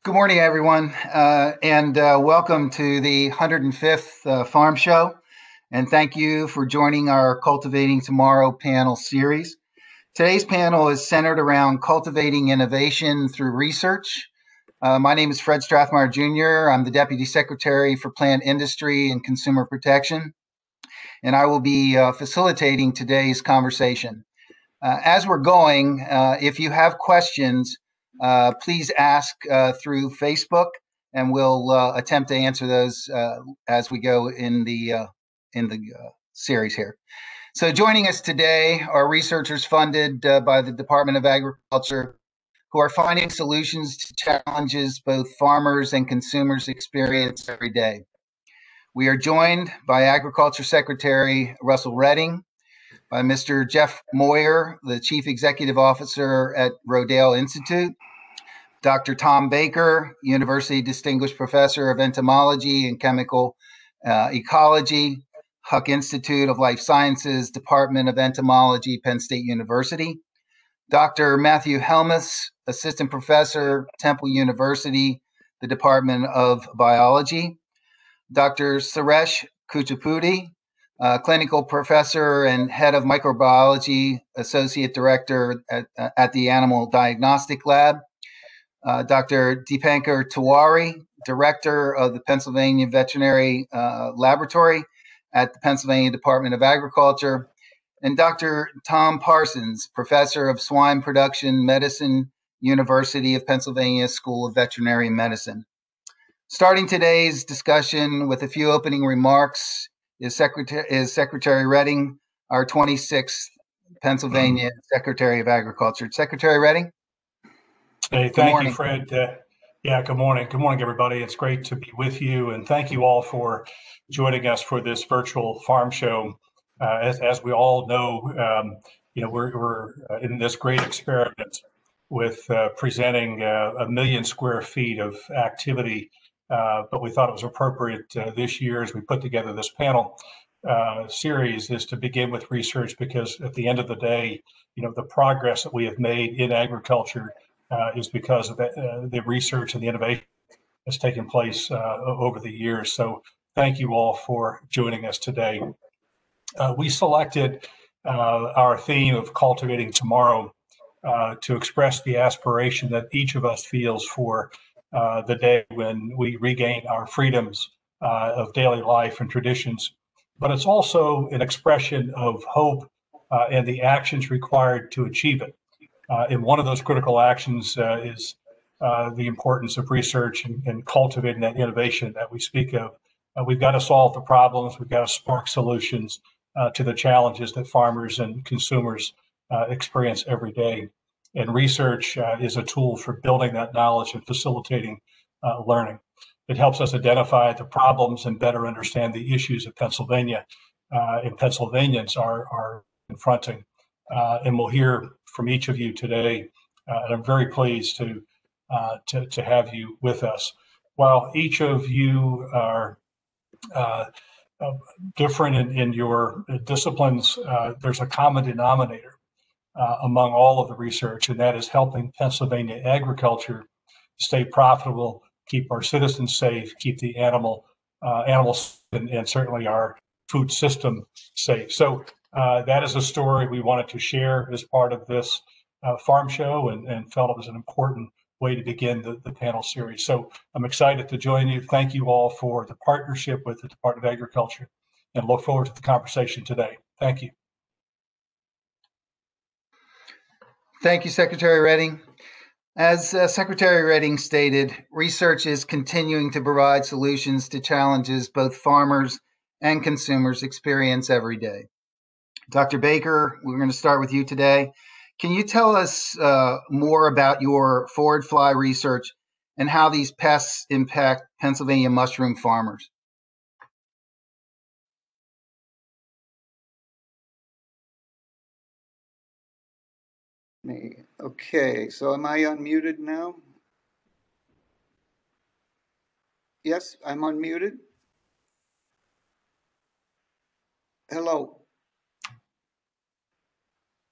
Good morning, everyone, uh, and uh, welcome to the 105th uh, Farm Show. And thank you for joining our Cultivating Tomorrow panel series. Today's panel is centered around cultivating innovation through research. Uh, my name is Fred Strathmeyer Jr. I'm the Deputy Secretary for Plant Industry and Consumer Protection, and I will be uh, facilitating today's conversation. Uh, as we're going, if you have questions, please ask uh, through Facebook, and we'll uh, attempt to answer those uh, as we go in the uh, in the series here. So, joining us today are researchers funded by the Department of Agriculture who are finding solutions to challenges both farmers and consumers experience every day. We are joined by Agriculture Secretary Russell Redding, by Mr. Jeff Moyer, the Chief Executive Officer at Rodale Institute, Dr. Tom Baker, University Distinguished Professor of Entomology and Chemical uh, Ecology, Huck Institute of Life Sciences, Department of Entomology, Penn State University. Dr. Matthew Helmus, Assistant Professor, Temple University, the Department of Biology. Dr. Suresh Kuchipudi, uh, Clinical Professor and Head of Microbiology, Associate Director at, at the Animal Diagnostic Lab uh, Dr. Deepankar Tiwari, Director of the Pennsylvania Veterinary uh, Laboratory at the Pennsylvania Department of Agriculture, and Dr. Tom Parsons, Professor of Swine Production Medicine, University of Pennsylvania School of Veterinary Medicine. Starting today's discussion with a few opening remarks is Secretary, is Secretary Redding, our 26th Pennsylvania Secretary of Agriculture. Secretary Redding? Hey, thank you, Fred. Uh, yeah, good morning. Good morning, everybody. It's great to be with you, and thank you all for joining us for this virtual farm show. Uh, as, as we all know, um, you know, we're, we're uh, in this great experiment with uh, presenting uh, a million square feet of activity, uh, but we thought it was appropriate this year as we put together this panel series is to begin with research because at the end of the day, you know, the progress that we have made in agriculture uh, is because of the, uh, the, research and the innovation that's taken place uh, over the years. So thank you all for joining us today. Uh, we selected uh, our theme of cultivating tomorrow uh, to express the aspiration that each of us feels for the day when we regain our freedoms of daily life and traditions. But it's also an expression of hope and the actions required to achieve it. Uh, and one of those critical actions uh, is uh, the importance of research and, and, cultivating that innovation that we speak of. Uh, we've got to solve the problems. We've got to spark solutions uh, to the challenges that farmers and consumers uh, experience every day. And research is a tool for building that knowledge and facilitating learning. It helps us identify the problems and better understand the issues that Pennsylvania and Pennsylvanians are, are confronting. and we'll hear from each of you today. Uh, and I'm very pleased to, uh, to, to have you with us. While each of you are uh, uh different in, in your disciplines, uh, there's a common denominator uh, among all of the research, and that is helping Pennsylvania agriculture stay profitable, keep our citizens safe, keep the animal animals and, and certainly our food system safe. So uh, that is a story we wanted to share as part of this uh, farm show and, and, felt it was an important way to begin the, the, panel series. So I'm excited to join you. Thank you all for the partnership with the Department of Agriculture and look forward to the conversation today. Thank you. Thank you, Secretary Redding. As uh, Secretary Redding stated, research is continuing to provide solutions to challenges both farmers and consumers experience every day. Dr. Baker, we're going to start with you today. Can you tell us uh, more about your phorid fly research and how these pests impact Pennsylvania mushroom farmers? Okay, so am I unmuted now? Yes, I'm unmuted. Hello.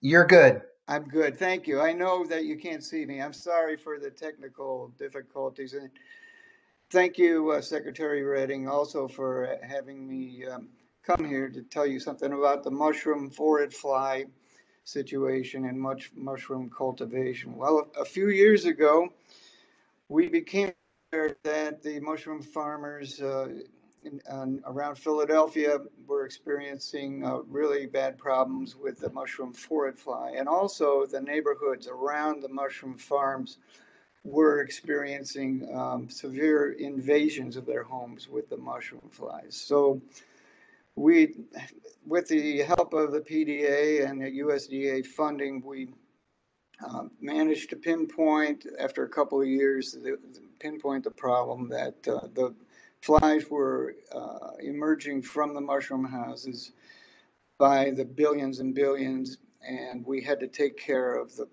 You're good. I'm good, thank you. I know that you can't see me. I'm sorry for the technical difficulties. And thank you, uh, Secretary Redding, also for having me um, come here to tell you something about the mushroom phorid fly situation and much mushroom cultivation. Well, a few years ago, we became aware that the mushroom farmers uh, in, around Philadelphia were experiencing uh, really bad problems with the mushroom phorid fly, and also the neighborhoods around the mushroom farms were experiencing um, severe invasions of their homes with the mushroom flies. So we, with the help of the PDA and the USDA funding, we um, managed to pinpoint after a couple of years, the, pinpoint the problem that uh, the flies were uh, emerging from the mushroom houses by the billions and billions, and we had to take care of the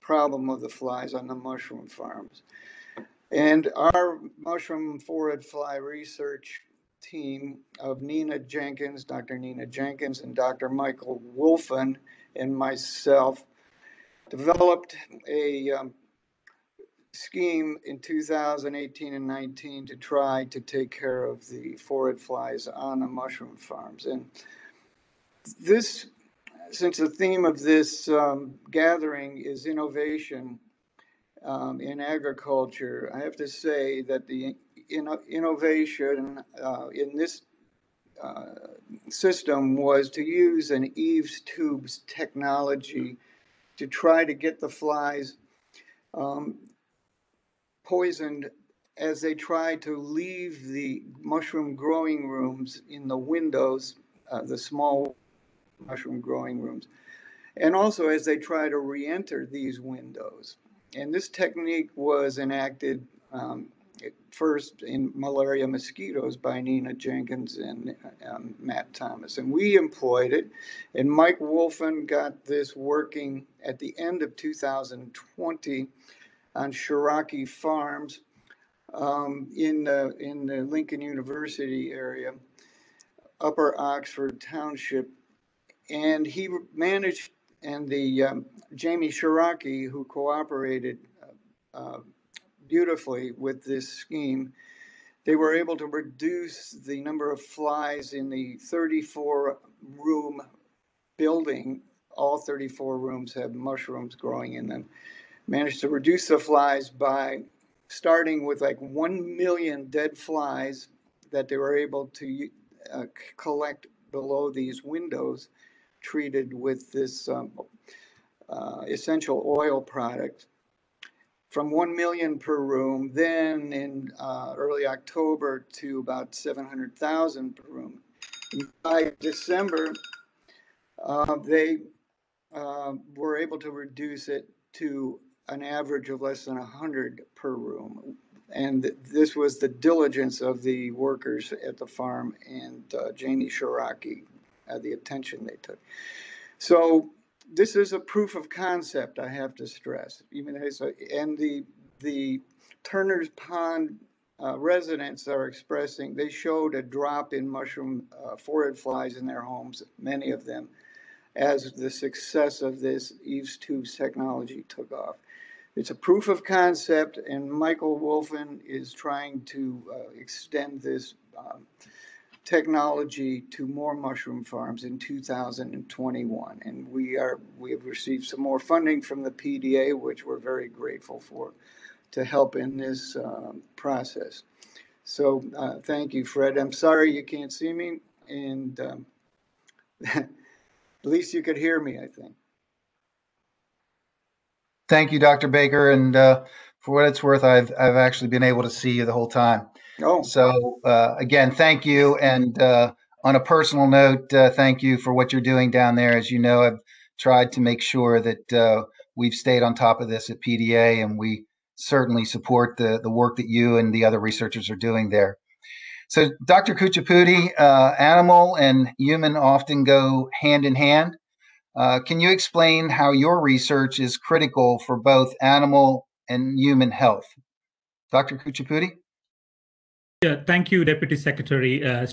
problem of the flies on the mushroom farms. And our mushroom phorid fly research team of Nina Jenkins, Dr. Nina Jenkins, and Dr. Michael Wolfin, and myself developed a um, scheme in 2018 and 19 to try to take care of the phorid flies on the mushroom farms. And this, since the theme of this um, gathering is innovation um, in agriculture, I have to say that the in, innovation uh, in this uh, system was to use an eaves tubes technology to try to get the flies um, poisoned as they try to leave the mushroom growing rooms in the windows, uh, the small mushroom growing rooms, and also as they try to re enter these windows. And this technique was enacted um, first in malaria mosquitoes by Nina Jenkins and um, Matt Thomas. And we employed it, and Mike Wolfin got this working at the end of 2020 on Shiraki Farms um, in, the, in the Lincoln University area, Upper Oxford Township. And he managed, and the um, Jamie Shiraki, who cooperated uh, uh, beautifully with this scheme, they were able to reduce the number of flies in the 34 room building. All 34 rooms have mushrooms growing in them. Managed to reduce the flies by starting with like 1 million dead flies that they were able to uh, collect below these windows treated with this um, uh, essential oil product from 1 million per room then in uh, early october to about 700000 per room by december uh, they uh, were able to reduce it to an average of less than 100 per room. And this was the diligence of the workers at the farm and uh, Cherokee, uh, the attention they took. So this is a proof of concept, I have to stress. Even as and the the Turner's Pond uh, residents are expressing they showed a drop in mushroom uh, phorid flies in their homes, many of them, as the success of this eaves tubes technology took off. It's a proof of concept, and Michael Wolfin is trying to uh, extend this um, technology to more mushroom farms in 2021. And we are we have received some more funding from the PDA, which we're very grateful for, to help in this um, process. So uh, thank you, Fred. I'm sorry you can't see me, and um, at least you could hear me. I think. Thank you, Dr. Baker. And uh, for what it's worth, I've I've actually been able to see you the whole time. Oh. So uh, again, thank you. And uh, on a personal note, uh, thank you for what you're doing down there. As you know, I've tried to make sure that uh, we've stayed on top of this at PDA, and we certainly support the the work that you and the other researchers are doing there. So, Dr. Kuchipudi, uh, animal and human often go hand in hand. Uh, can you explain how your research is critical for both animal and human health? Dr. Kuchipudi? Yeah, thank you, Deputy Secretary uh,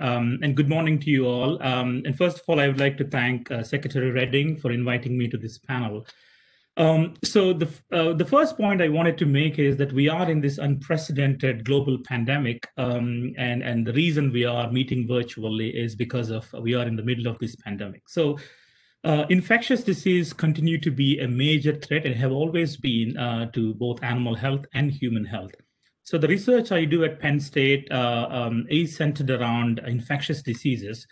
um, and good morning to you all. Um, and first of all, I would like to thank uh, Secretary Redding for inviting me to this panel. Um, so the uh, the first point I wanted to make is that we are in this unprecedented global pandemic, um, and and the reason we are meeting virtually is because of we are in the middle of this pandemic. So. Uh, infectious disease continue to be a major threat and have always been uh, to both animal health and human health. So the research I do at Penn State uh, um, is centered around infectious diseases.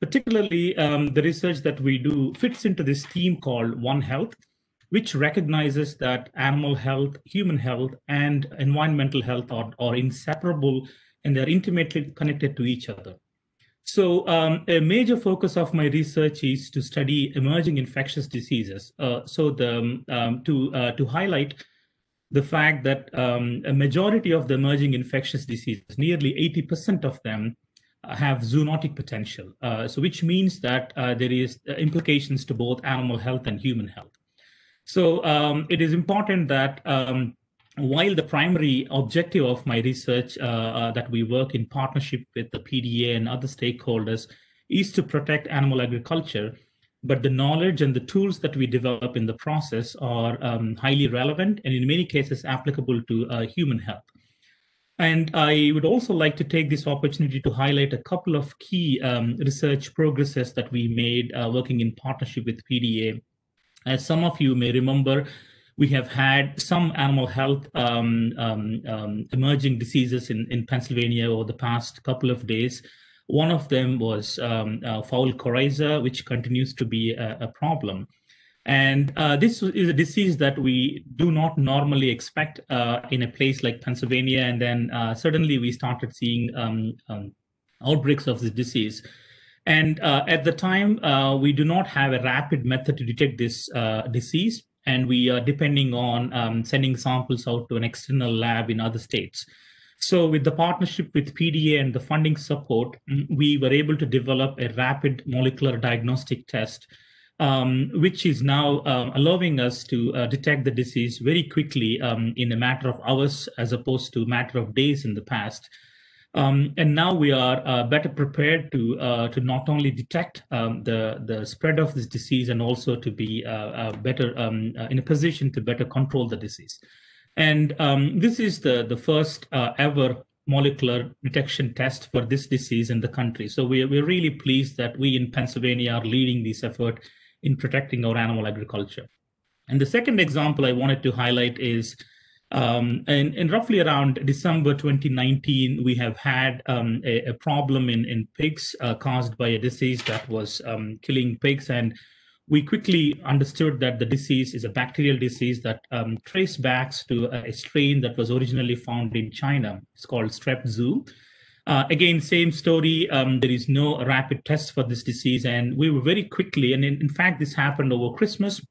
Particularly, um, the research that we do fits into this theme called One Health, which recognizes that animal health, human health, and environmental health are, are inseparable and they're intimately connected to each other. So um, a major focus of my research is to study emerging infectious diseases. Uh, so the, um, to, uh, to highlight the fact that um, a majority of the emerging infectious diseases, nearly 80% of them, uh, have zoonotic potential. Uh, so, which means that uh, there is uh, implications to both animal health and human health. So, um, it is important that um, while the primary objective of my research uh, uh, that we work in partnership with the PDA and other stakeholders is to protect animal agriculture, but the knowledge and the tools that we develop in the process are um, highly relevant and in many cases applicable to uh, human health. And I would also like to take this opportunity to highlight a couple of key um, research progresses that we made uh, working in partnership with PDA. As some of you may remember, we have had some animal health um, um, um emerging diseases in, in Pennsylvania over the past couple of days. One of them was um, uh, fowl coryza, which continues to be a, a problem. And uh, this is a disease that we do not normally expect uh, in a place like Pennsylvania. And then uh, suddenly we started seeing um, um, outbreaks of this disease. And uh, at the time, uh, we do not have a rapid method to detect this disease. And we are depending on um, sending samples out to an external lab in other states. So with the partnership with PDA and the funding support, mm, we were able to develop a rapid molecular diagnostic test, um, which is now uh, allowing us to uh, detect the disease very quickly um, in a matter of hours, as opposed to a matter of days in the past. Um, and now we are uh, better prepared to uh, to not only detect um, the the spread of this disease and also to be uh, uh, better um, in a position to better control the disease. And um, this is the, the first uh, ever molecular detection test for this disease in the country. So we, we're really pleased that we in Pennsylvania are leading this effort in protecting our animal agriculture. And the second example I wanted to highlight is um, in, in, roughly around December 2019, we have had um, a, a, problem in, in pigs uh, caused by a disease that was um, killing pigs. And we quickly understood that the disease is a bacterial disease that um, traced back to a strain that was originally found in China. It's called strep zoo. Uh, again, same story. Um, there is no rapid test for this disease, and we were very quickly, and in, in fact, this happened over Christmas,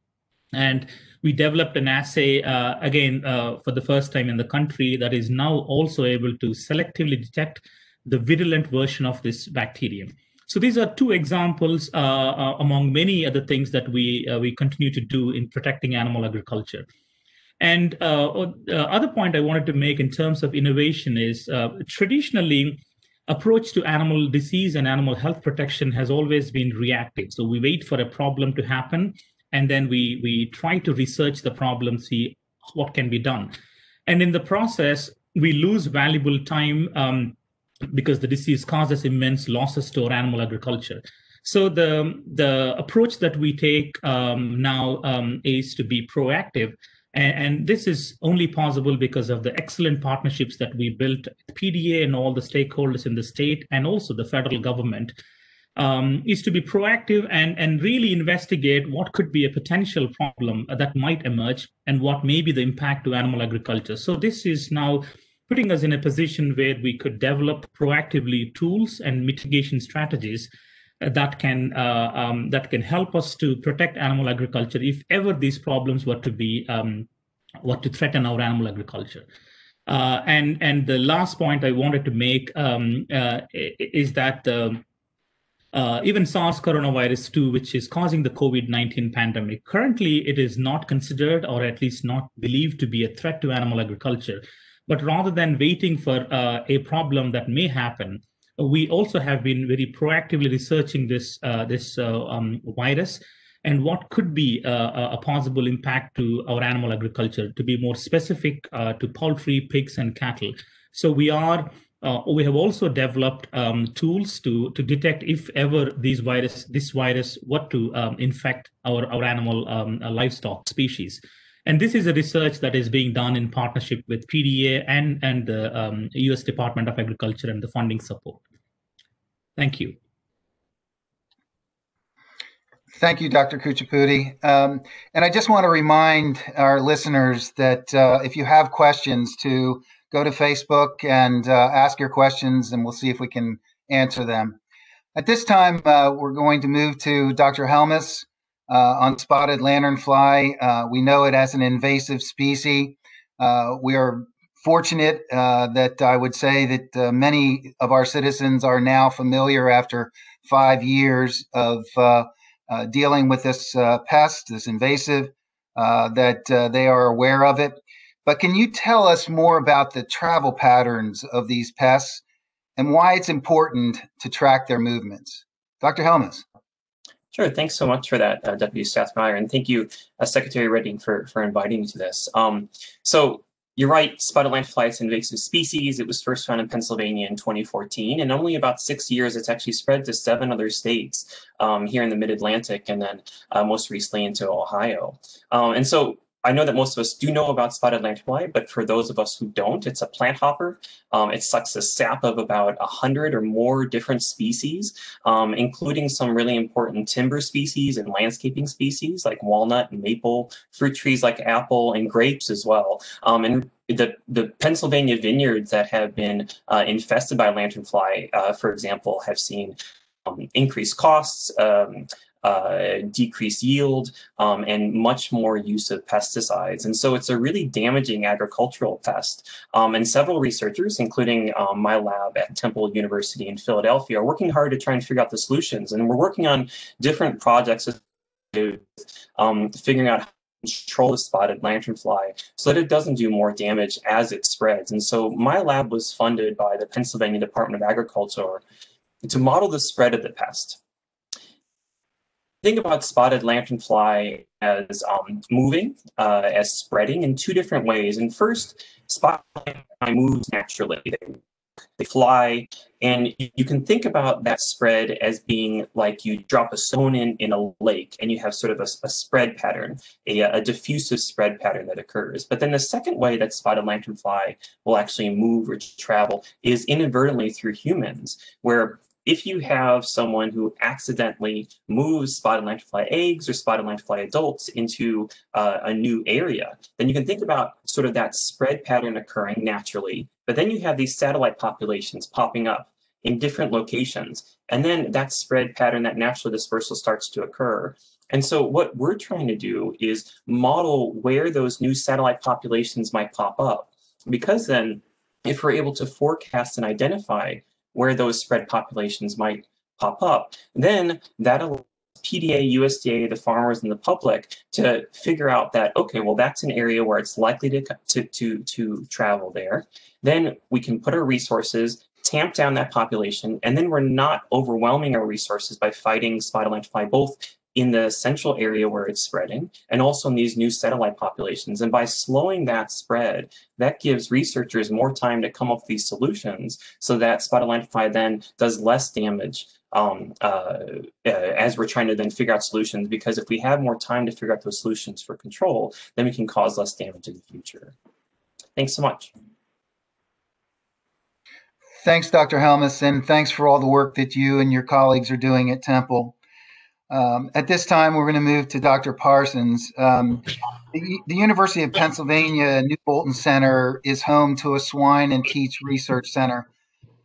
and we developed an assay uh, again uh, for the first time in the country that is now also able to selectively detect the virulent version of this bacterium. So these are two examples uh, uh, among many other things that we uh, we continue to do in protecting animal agriculture. And uh, other point I wanted to make in terms of innovation is uh, traditionally approach to animal disease and animal health protection has always been reactive. So we wait for a problem to happen, and then we we try to research the problem, see what can be done, and in the process we lose valuable time. Um, because the disease causes immense losses to our animal agriculture. So the the approach that we take um, now um, is to be proactive, and, and, this is only possible because of the excellent partnerships that we built PDA and all the stakeholders in the state and also the federal government. Um, is to be proactive and, and really investigate what could be a potential problem that might emerge and what may be the impact to animal agriculture. So this is now putting us in a position where we could develop proactively tools and mitigation strategies uh, that can uh, um, that can help us to protect animal agriculture if ever these problems were to be um, were to threaten our animal agriculture. Uh, and and the last point I wanted to make um, uh, is that um, uh, even SARS coronavirus 2, which is causing the COVID 19 pandemic, currently it is not considered or at least not believed to be a threat to animal agriculture. But rather than waiting for uh, a problem that may happen, we also have been very proactively researching this uh, this uh, um, virus and what could be uh, a possible impact to our animal agriculture. To be more specific, uh, to poultry, pigs, and cattle. So we are uh, we have also developed um, tools to to detect if ever these virus this virus were to um, infect our our animal um, livestock species. And this is a research that is being done in partnership with PDA and and the U.S. Um, Department of Agriculture and the funding support. Thank you. Thank you, Dr. Kuchipudi. Um, and I just want to remind our listeners that uh, if you have questions, to go to Facebook and uh, ask your questions, and we'll see if we can answer them. At this time, uh, we're going to move to Dr. Helmus Uh, on spotted lanternfly. Uh, we know it as an invasive species. Uh, we are fortunate uh, that I would say that uh, many of our citizens are now familiar after five years of uh, dealing with this pest, this invasive, that they are aware of it. But can you tell us more about the travel patterns of these pests and why it's important to track their movements? Dr. Helmus. Sure. Thanks so much for that, uh, Deputy Strathmeyer, and thank you, uh, Secretary Redding, for for inviting me to this. Um, so you're right, spotted lanternfly is an invasive species. It was first found in Pennsylvania in 2014, and only about six years it's actually spread to seven other states um, here in the mid-Atlantic, and then uh, most recently into Ohio. Um, and so I know that most of us do know about spotted lanternfly, but for those of us who don't, it's a plant hopper. Um, it sucks the sap of about 100 or more different species, um, including some really important timber species and landscaping species like walnut and maple, fruit trees like apple and grapes as well. Um, and the, the Pennsylvania vineyards that have been uh, infested by lanternfly, uh, for example, have seen um, increased costs, um, uh, decreased yield, um, and much more use of pesticides. And so it's a really damaging agricultural pest. Um, and several researchers, including um, my lab at Temple University in Philadelphia, are working hard to try and figure out the solutions. And we're working on different projects um, figuring out how to control the spotted lanternfly so that it doesn't do more damage as it spreads. And so my lab was funded by the Pennsylvania Department of Agriculture to model the spread of the pest think about spotted lanternfly as um, moving, uh, as spreading in two different ways. And first, spotted lanternfly moves naturally. They, they fly, and you can think about that spread as being like you drop a stone in, in a lake and you have sort of a, a spread pattern, a, a, diffusive spread pattern that occurs. But then the second way that spotted lanternfly will actually move or travel is inadvertently through humans, where if you have someone who accidentally moves spotted lanternfly eggs or spotted lanternfly adults into uh, a new area, then you can think about sort of that spread pattern occurring naturally. But then you have these satellite populations popping up in different locations. And then that spread pattern, that natural dispersal starts to occur. And so what we're trying to do is model where those new satellite populations might pop up. Because then if we're able to forecast and identify where those spread populations might pop up. Then that allows PDA, USDA, the farmers, and the public to figure out that, okay, well, that's an area where it's likely to, to, to, to travel there. Then we can put our resources, tamp down that population, and then we're not overwhelming our resources by fighting spotted lanternfly both in the central area where it's spreading and also in these new satellite populations. And by slowing that spread, that gives researchers more time to come up with these solutions so that spotted lanternfly then does less damage um, uh, uh, as we're trying to then figure out solutions. Because if we have more time to figure out those solutions for control, then we can cause less damage in the future. Thanks so much. Thanks, Dr. Helmus, and thanks for all the work that you and your colleagues are doing at Temple. Um, at this time, we're going to move to Dr. Parsons. Um, the, the, University of Pennsylvania New Bolton Center is home to a swine and teats research center.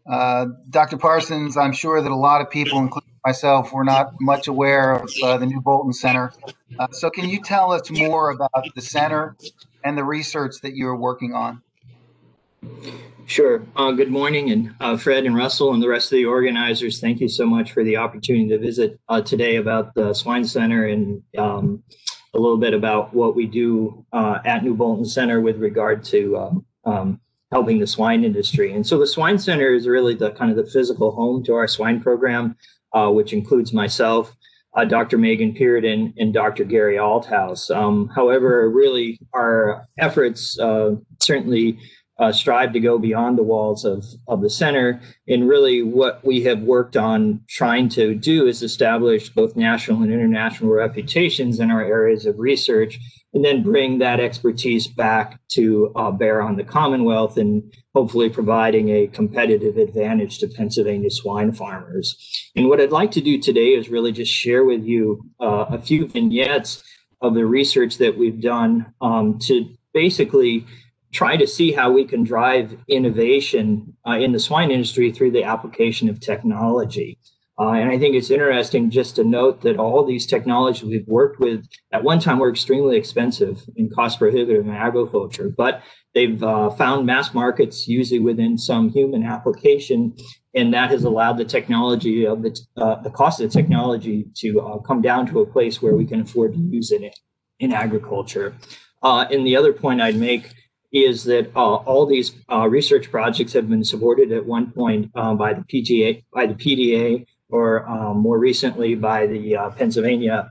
Uh, Dr. Parsons, I'm sure that a lot of people, including myself, were not much aware of uh, the New Bolton Center. Uh, so, can you tell us more about the center and the research that you are working on? Sure. Uh, good morning, and uh, Fred and Russell and the rest of the organizers, thank you so much for the opportunity to visit uh, today about the Swine Center and um, a little bit about what we do uh, at New Bolton Center with regard to um, um, helping the swine industry. And so the Swine Center is really the kind of the physical home to our swine program, uh, which includes myself, uh, Dr. Megan Pierdon, and Dr. Gary Althouse. Um, however, really our efforts certainly uh, strive to go beyond the walls of, of the center. And really, what we have worked on trying to do is establish both national and international reputations in our areas of research, and then bring that expertise back to uh, bear on the Commonwealth and hopefully providing a competitive advantage to Pennsylvania swine farmers. And what I'd like to do today is really just share with you uh, a few vignettes of the research that we've done um, to basically try to see how we can drive innovation uh, in the swine industry through the application of technology. Uh, and I think it's interesting just to note that all these technologies we've worked with at one time were extremely expensive and cost prohibitive in agriculture, but they've uh, found mass markets usually within some human application. And that has allowed the technology of the, uh, the cost of the technology to uh, come down to a place where we can afford to use it in agriculture. Uh, and the other point I'd make is that uh, all these uh, research projects have been supported at one point uh, by the PGA, by the PDA, or um, more recently by the uh, Pennsylvania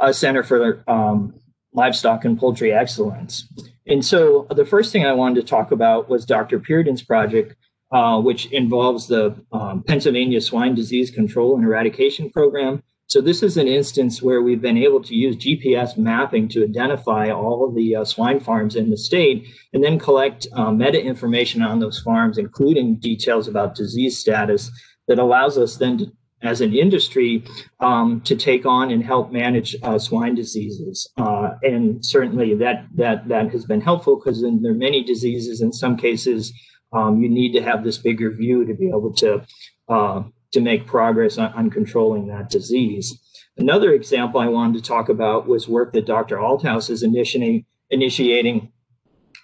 uh, Center for um, Livestock and Poultry Excellence. And so the first thing I wanted to talk about was Dr. Pierdon's project, uh, which involves the um, Pennsylvania Swine Disease Control and Eradication Program. So this is an instance where we've been able to use GPS mapping to identify all of the uh, swine farms in the state and then collect uh, meta information on those farms, including details about disease status that allows us then to, as an industry um, to take on and help manage uh, swine diseases. Uh, and certainly that, that, that has been helpful because there are many diseases. In some cases, um, you need to have this bigger view to be able to uh, to make progress on, on controlling that disease. Another example I wanted to talk about was work that Dr. Althouse is initiating, initiating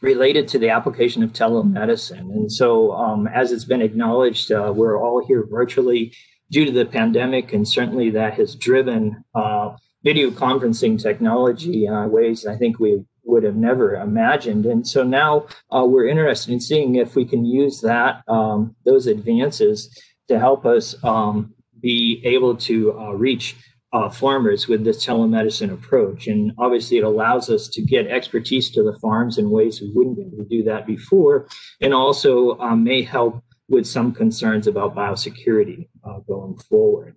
related to the application of telemedicine. And so, um, as it's been acknowledged, uh, we're all here virtually due to the pandemic, and certainly that has driven uh, video conferencing technology in uh, ways I think we would have never imagined. And so now uh, we're interested in seeing if we can use that um, those advances to help us um, be able to uh, reach uh, farmers with this telemedicine approach. And obviously, it allows us to get expertise to the farms in ways we wouldn't be able to do that before, and also um, may help with some concerns about biosecurity uh, going forward.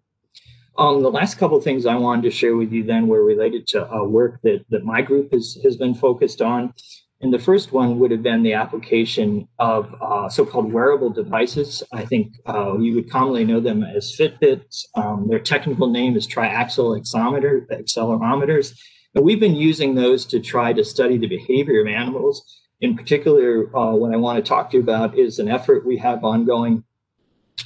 Um, the last couple of things I wanted to share with you then were related to uh, work that, that my group has, has been focused on. And the first one would have been the application of uh, so-called wearable devices. I think uh, you would commonly know them as Fitbits. Um, their technical name is triaxial accelerometer, accelerometers. And we've been using those to try to study the behavior of animals. In particular, uh, what I want to talk to you about is an effort we have ongoing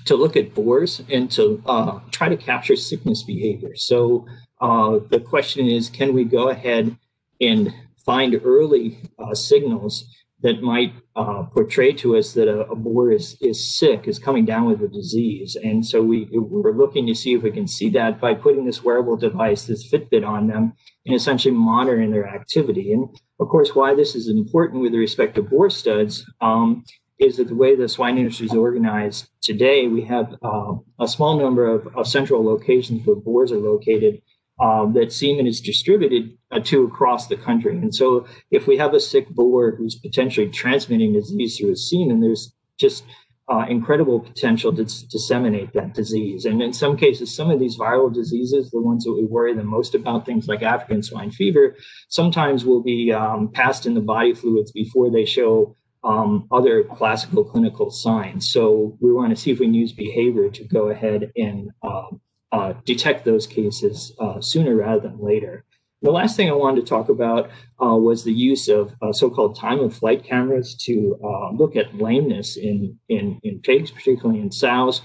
to look at boars and to uh, try to capture sickness behavior. So uh, the question is, can we go ahead and find early uh, signals that might uh, portray to us that a, a, boar is, is sick, is coming down with a disease. And so we, we're looking to see if we can see that by putting this wearable device, this Fitbit on them, and essentially monitoring their activity. And of course, why this is important with respect to boar studs um, is that the way the swine industry is organized today, we have uh, a small number of, of central locations where boars are located um, that semen is distributed uh, to across the country. And so, if we have a sick boar who's potentially transmitting disease through his semen, there's just uh, incredible potential to disseminate that disease. And in some cases, some of these viral diseases, the ones that we worry the most about, things like African swine fever, sometimes will be um, passed in the body fluids before they show um, other classical clinical signs. So we want to see if we can use behavior to go ahead and um, uh, detect those cases uh, sooner rather than later. The last thing I wanted to talk about uh, was the use of uh, so-called time of flight cameras to uh, look at lameness in, in, in pigs, particularly in sows.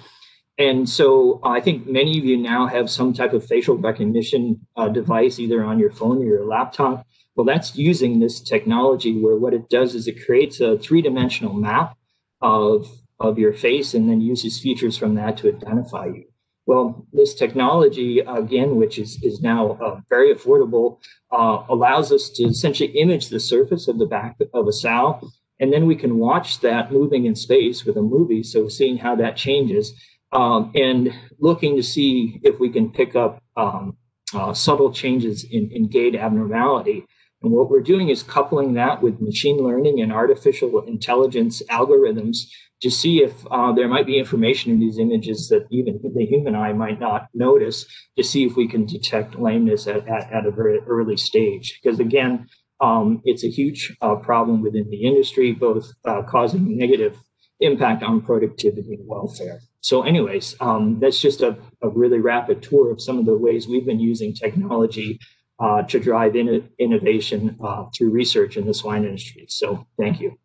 And so I think many of you now have some type of facial recognition uh, device, either on your phone or your laptop. Well, that's using this technology where what it does is it creates a three-dimensional map of, of your face and then uses features from that to identify you. Well, this technology, again, which is, is now uh, very affordable, uh, allows us to essentially image the surface of the back of a sow and then we can watch that moving in space with a movie. So seeing how that changes um, and looking to see if we can pick up um, uh, subtle changes in, in gait abnormality. And what we're doing is coupling that with machine learning and artificial intelligence algorithms to see if uh, there might be information in these images that even the human eye might not notice to see if we can detect lameness at, at, at a very early stage. Because again, um, it's a huge uh, problem within the industry, both uh, causing negative impact on productivity and welfare. So anyways, um, that's just a, a, really rapid tour of some of the ways we've been using technology uh, to drive in, innovation uh, through research in the swine industry. So thank you.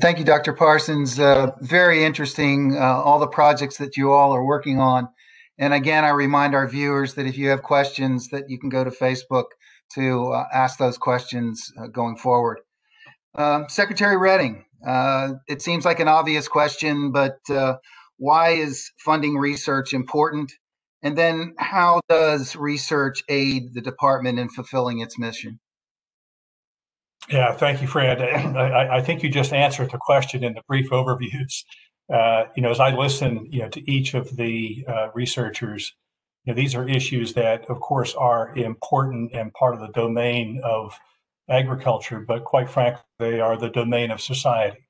Thank you, Dr. Parsons. Uh, very interesting, uh, all the projects that you all are working on. And again, I remind our viewers that if you have questions, that you can go to Facebook to uh, ask those questions uh, going forward. Um, Secretary Redding, it seems like an obvious question, but why is funding research important? And then how does research aid the department in fulfilling its mission? Yeah, thank you, Fred. I, I, think you just answered the question in the brief overviews. Uh, you know, as I listen, you know, to each of the uh, researchers, you know, these are issues that, of course, are important and part of the domain of agriculture, but quite frankly, they are the domain of society,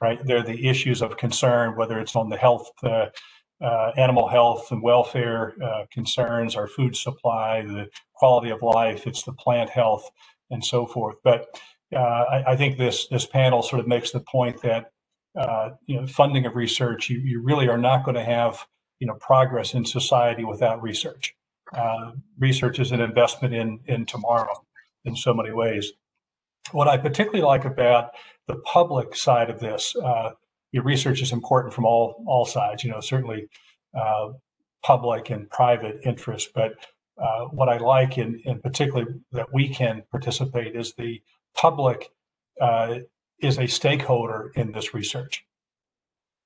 right? They're the issues of concern, whether it's on the health, uh, uh animal health and welfare uh, concerns, our food supply, the quality of life, it's the plant health and so forth. But uh, I, I, think this this panel sort of makes the point that uh, you know funding of research, you, you really are not going to have you know progress in society without research. Uh, research is an investment in in tomorrow in so many ways. What I particularly like about the public side of this, your research is important from all all sides. You know, certainly uh, public and private interest, but uh, what I like in, in particular that we can participate is the public uh, is a stakeholder in this research,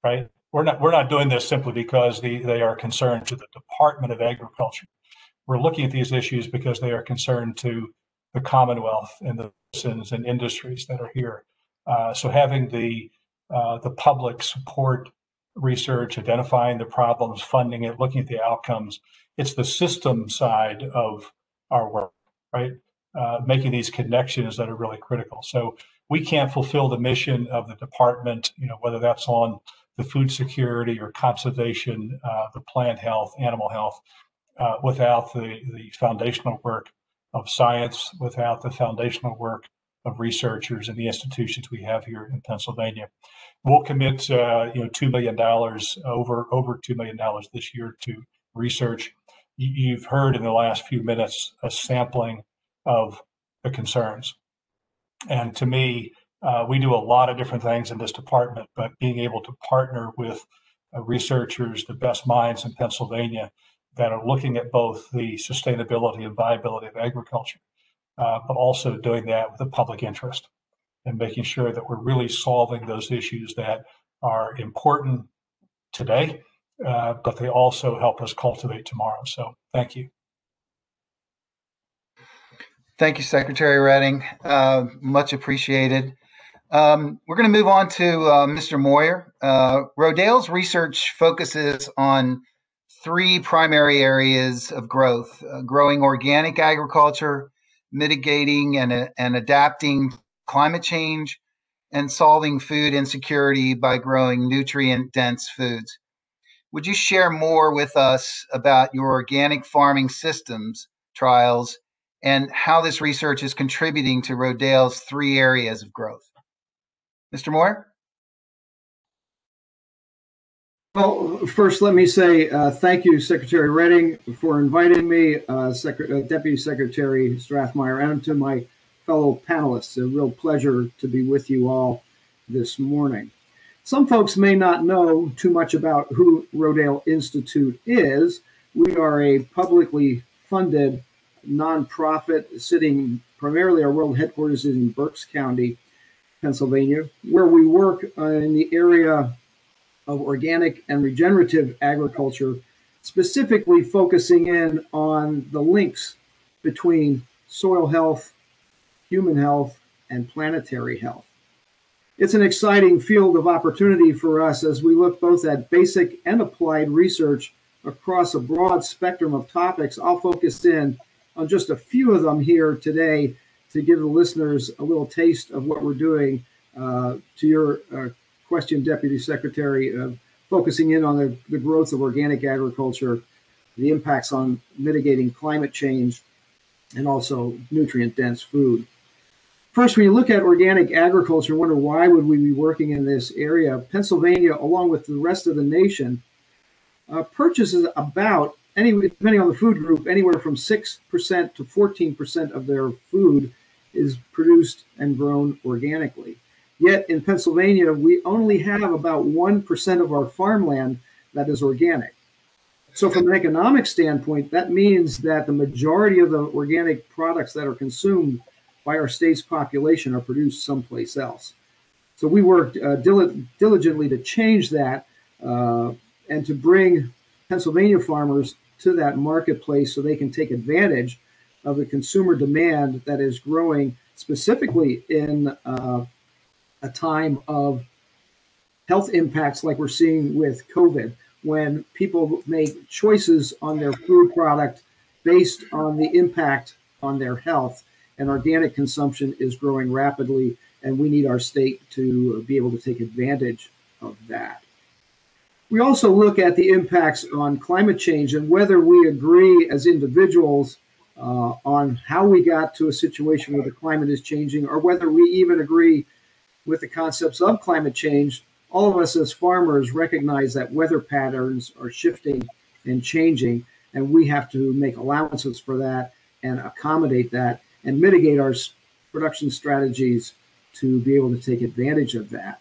right? We're not we're not doing this simply because the, they are concerned to the Department of Agriculture. We're looking at these issues because they are concerned to the Commonwealth and the citizens and industries that are here. Uh, so having the uh, the public support research, identifying the problems, funding it, looking at the outcomes. It's the system side of our work, right? Uh, making these connections that are really critical. So we can't fulfill the mission of the department, you know, whether that's on the food security or conservation, uh, the plant health, animal health, uh, without the, the foundational work of science, without the foundational work of researchers and the institutions we have here in Pennsylvania. We'll commit, uh, you know, two million dollars over over two million dollars this year to research. You've heard in the last few minutes a sampling of the concerns, and to me, uh, we do a lot of different things in this department. But being able to partner with uh, researchers, the best minds in Pennsylvania, that are looking at both the sustainability and viability of agriculture uh, but also doing that with a public interest and making sure that we're really solving those issues that are important today, uh, but they also help us cultivate tomorrow. So thank you. Thank you, Secretary Redding. Uh, much appreciated. Um, we're going to move on to uh, Mr. Moyer. Uh, Rodale's research focuses on three primary areas of growth uh, growing organic agriculture, mitigating and, and adapting climate change, and solving food insecurity by growing nutrient dense foods. Would you share more with us about your organic farming systems trials and how this research is contributing to Rodale's three areas of growth? Mr. Moore? Well, first, let me say uh, thank you, Secretary Redding, for inviting me, uh, uh, Deputy Secretary Strathmeyer, and to my fellow panelists. A real pleasure to be with you all this morning. Some folks may not know too much about who Rodale Institute is. We are a publicly funded nonprofit sitting primarily our world headquarters is in Berks County, Pennsylvania, where we work in the area of organic and regenerative agriculture, specifically focusing in on the links between soil health, human health, and planetary health. It's an exciting field of opportunity for us as we look both at basic and applied research across a broad spectrum of topics. I'll focus in on just a few of them here today to give the listeners a little taste of what we're doing. Uh, to your uh, question, Deputy Secretary, uh, focusing in on the, the growth of organic agriculture, the impacts on mitigating climate change, and also nutrient dense food. First, when you look at organic agriculture, wonder why would we be working in this area? Pennsylvania, along with the rest of the nation, uh, purchases about any depending on the food group, anywhere from six percent to fourteen percent of their food is produced and grown organically. Yet in Pennsylvania, we only have about one percent of our farmland that is organic. So, from an economic standpoint, that means that the majority of the organic products that are consumed by our state's population are produced someplace else. So, we worked uh, dil- diligently to change that uh, and to bring Pennsylvania farmers to that marketplace so they can take advantage of the consumer demand that is growing specifically in uh, a time of health impacts like we're seeing with COVID when people make choices on their food product based on the impact on their health. And organic consumption is growing rapidly, and we need our state to be able to take advantage of that. We also look at the impacts on climate change and whether we agree as individuals uh, on how we got to a situation where the climate is changing, or whether we even agree with the concepts of climate change all of us as farmers recognize that weather patterns are shifting and changing, and we have to make allowances for that and accommodate that and mitigate our production strategies to be able to take advantage of that.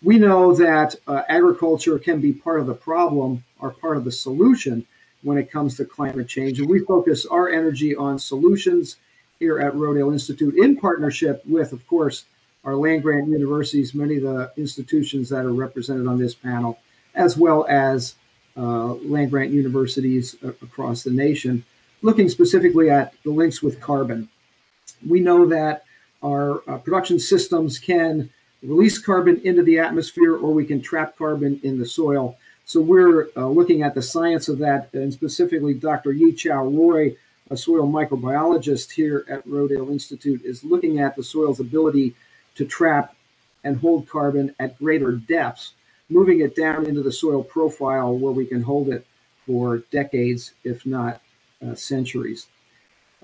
We know that uh, agriculture can be part of the problem or part of the solution when it comes to climate change, and we focus our energy on solutions here at Rodale Institute in partnership with, of course, our land grant universities, many of the institutions that are represented on this panel, as well as uh, land grant universities across the nation, looking specifically at the links with carbon. We know that our uh, production systems can release carbon into the atmosphere or we can trap carbon in the soil. So we're uh, looking at the science of that, and specifically Dr. Yichao Rui, a soil microbiologist here at Rodale Institute, is looking at the soil's ability to trap and hold carbon at greater depths, moving it down into the soil profile where we can hold it for decades, if not uh, centuries.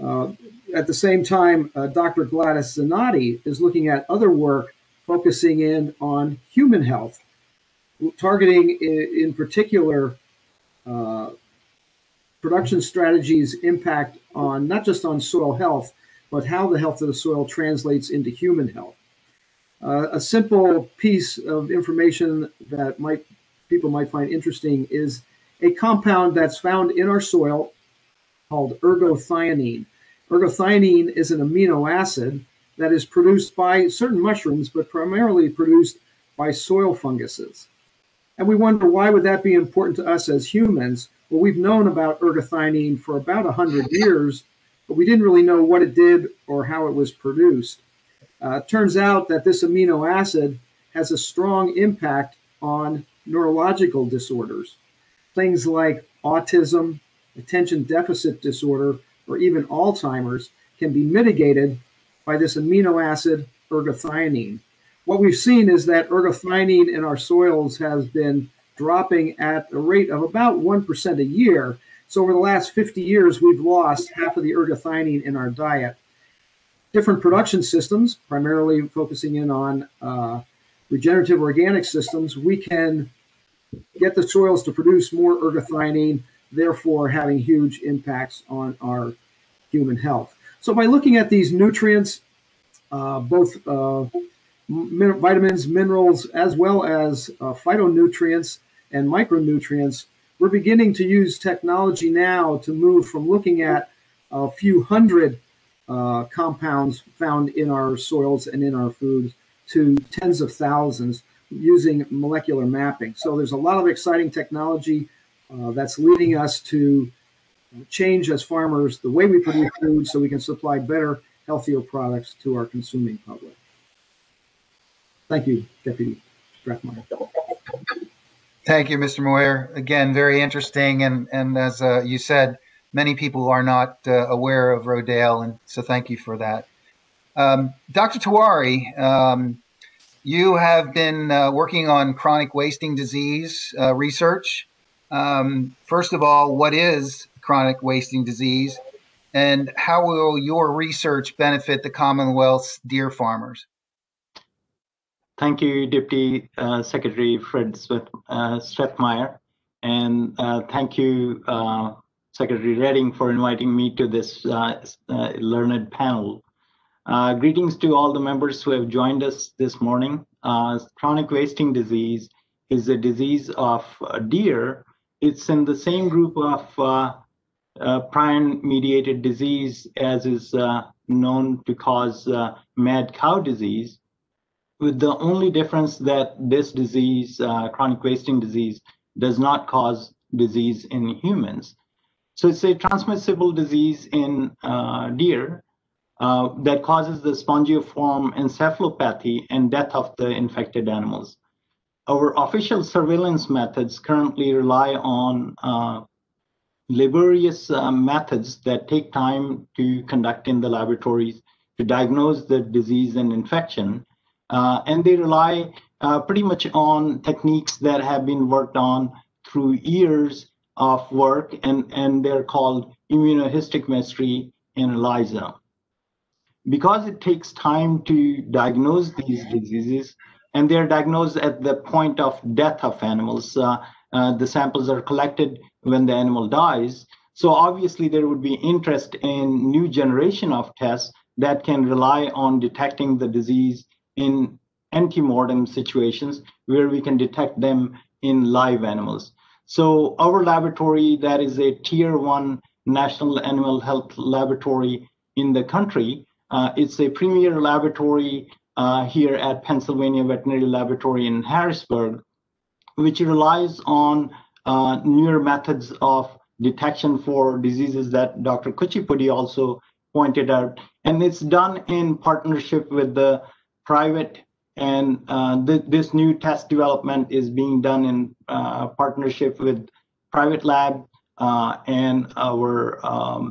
Uh, at the same time, uh, Dr. Gladis Zinati is looking at other work focusing in on human health, targeting in, in particular uh, production strategies impact on not just on soil health, but how the health of the soil translates into human health. Uh, a simple piece of information that might people might find interesting is a compound that's found in our soil called ergothioneine. Ergothioneine is an amino acid that is produced by certain mushrooms, but primarily produced by soil funguses. And we wonder why would that be important to us as humans? Well, we've known about ergothioneine for about 100 years, but we didn't really know what it did or how it was produced. Uh, turns out that this amino acid has a strong impact on neurological disorders. Things like autism, attention deficit disorder, or even Alzheimer's can be mitigated by this amino acid ergothioneine. What we've seen is that ergothioneine in our soils has been dropping at a rate of about 1% a year. So over the last 50 years, we've lost half of the ergothioneine in our diet different production systems, primarily focusing in on uh, regenerative organic systems, we can get the soils to produce more ergothioneine, therefore having huge impacts on our human health. So by looking at these nutrients, uh, both uh, min- vitamins, minerals, as well as uh, phytonutrients and micronutrients, we're beginning to use technology now to move from looking at a few hundred uh, compounds found in our soils and in our foods to tens of thousands using molecular mapping. So there's a lot of exciting technology uh, that's leading us to change as farmers the way we produce food so we can supply better healthier products to our consuming public. Thank you, Deputy Strathmeyer. Thank you, Mr. Moyer. Again, very interesting. And, and as uh, you said, many people are not uh, aware of Rodale. And so thank you for that. Um, Dr. Tewari, um, you have been uh, working on chronic wasting disease uh, research. Um, first of all, what is chronic wasting disease? And how will your research benefit the Commonwealth's deer farmers? Thank you, Deputy uh, Secretary Fred Smith, uh. And uh, thank you, uh, Secretary Redding, for inviting me to this uh, uh, learned panel. greetings to all the members who have joined us this morning. chronic wasting disease is a disease of deer. It's in the same group of uh, prion-mediated disease, as is uh, known to cause uh, mad cow disease, with the only difference that this disease, uh, chronic wasting disease, does not cause disease in humans. So it's a transmissible disease in uh, deer uh, that causes the spongiform encephalopathy and death of the infected animals. Our official surveillance methods currently rely on laborious uh, methods that take time to conduct in the laboratories to diagnose the disease and infection. Uh, and they rely uh, pretty much on techniques that have been worked on through years of work, and, and they're called immunohistochemistry and ELISA. Because it takes time to diagnose these diseases, and they're diagnosed at the point of death of animals, uh, uh, the samples are collected when the animal dies. So obviously there would be interest in new generation of tests that can rely on detecting the disease in antemortem situations where we can detect them in live animals. So our laboratory, that is a tier one national animal health laboratory in the country, uh, it's a premier laboratory uh, here at Pennsylvania Veterinary Laboratory in Harrisburg, which relies on uh, newer methods of detection for diseases that Dr. Kuchipudi also pointed out. And it's done in partnership with the private and uh, th this new test development is being done in uh, partnership with private lab uh, and our um,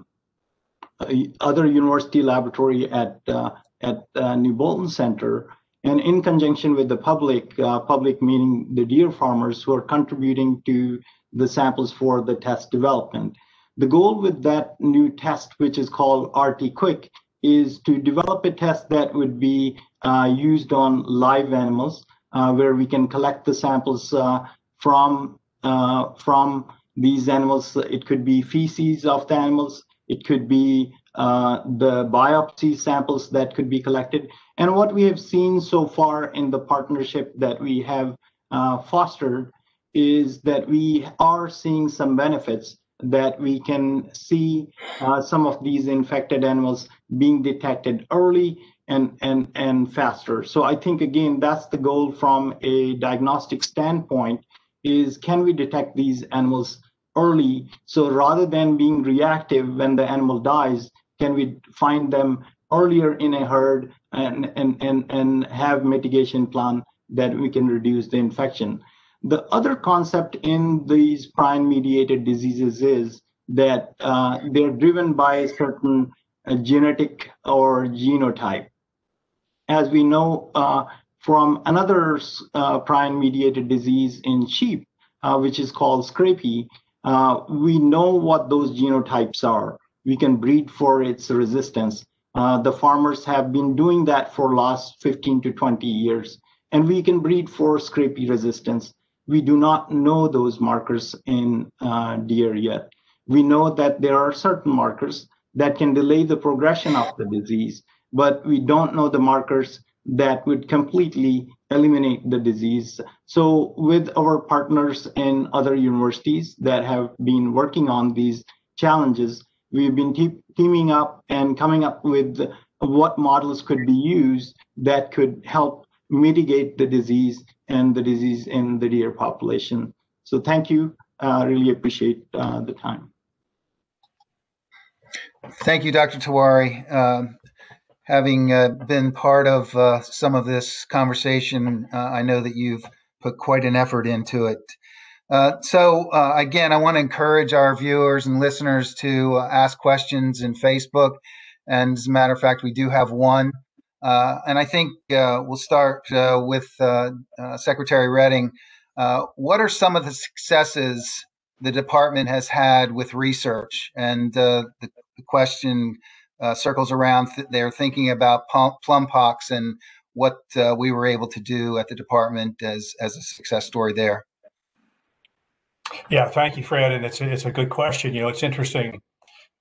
other university laboratory at uh, at uh, New Bolton Center and in conjunction with the public, uh, public meaning the deer farmers who are contributing to the samples for the test development. The goal with that new test, which is called RT-QuIC, is to develop a test that would be uh, used on live animals, uh, where we can collect the samples uh, from uh, from these animals. It could be feces of the animals. It could be uh, the biopsy samples that could be collected. And what we have seen so far in the partnership that we have uh, fostered is that we are seeing some benefits that we can see uh, some of these infected animals being detected early and, and, and faster. So I think, again, that's the goal from a diagnostic standpoint is can we detect these animals early? So rather than being reactive when the animal dies, can we find them earlier in a herd and, and, and, and have mitigation plan that we can reduce the infection. The other concept in these prion mediated diseases is that uh, they're driven by certain uh, genetic or genotype. As we know uh, from another uh, prion mediated disease in sheep, uh, which is called scrapie, uh, we know what those genotypes are we can breed for its resistance. Uh, the farmers have been doing that for last 15 to 20 years, and we can breed for scrapie resistance. We do not know those markers in uh, deer yet. We know that there are certain markers that can delay the progression of the disease, but we don't know the markers that would completely eliminate the disease. So with our partners in other universities that have been working on these challenges, we've been te teaming up and coming up with what models could be used that could help mitigate the disease and the disease in the deer population. So thank you. Uh, really appreciate uh, the time. Thank you, Dr. Tewari. Um, having uh, been part of uh, some of this conversation, uh, I know that you've put quite an effort into it. Uh, so, uh, again, I want to encourage our viewers and listeners to uh, ask questions in Facebook. And as a matter of fact, we do have one. and I think we'll start with Secretary Redding. what are some of the successes the department has had with research? And the, the question uh, circles around. Th- they're thinking about plum pox and what uh, we were able to do at the department as as a success story there. Yeah, thank you, Fred. And it's a, it's a good question. You know, it's interesting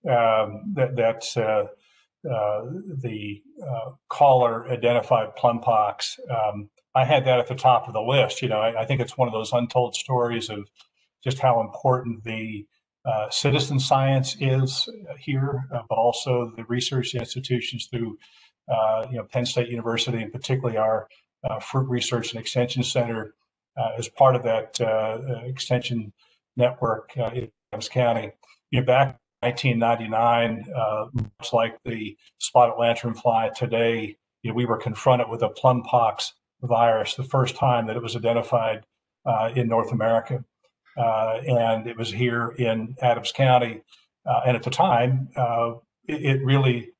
um, that that's uh, uh, the uh, caller identified plum pox. Um, I had that at the top of the list. You know, I, I, think it's one of those untold stories of just how important the uh, citizen science is here, uh, but also the research institutions through, uh, you know, Penn State University and particularly our Fruit Research and Extension Center as part of that extension network in Adams County. You know, back in 1999, much like the spotted lanternfly today, you know, we were confronted with a plum pox virus, the first time that it was identified in North America uh, and it was here in Adams County. Uh, and at the time, uh, it, it, really